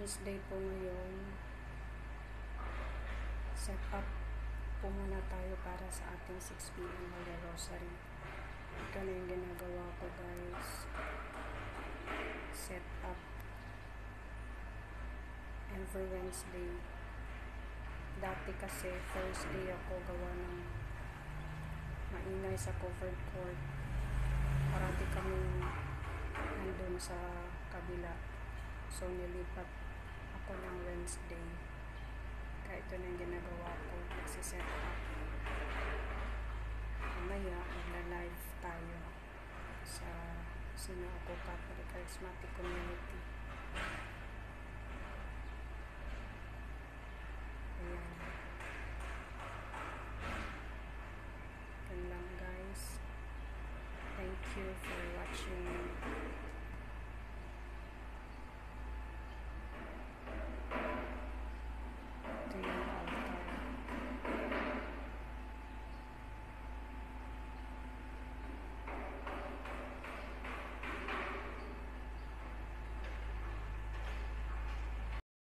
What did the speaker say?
Wednesday po ngayon. Set up po muna tayo para sa ating 6pm Holy Rosary. Ito na yung ginagawa ko guys. Set up. Every Wednesday. Dati kasi Thursday ako gawa ng maingay sa covered court. Parati kami nandun sa kabila. So, nilipat ako ng Wednesday. Kaya ito ano na yung ginagawa ko. Nagsiset up. Mamaya, magla-live tayo sa sino ako Catholic Charismatic Community. Ayan. Yan lang guys. Thank you for watching.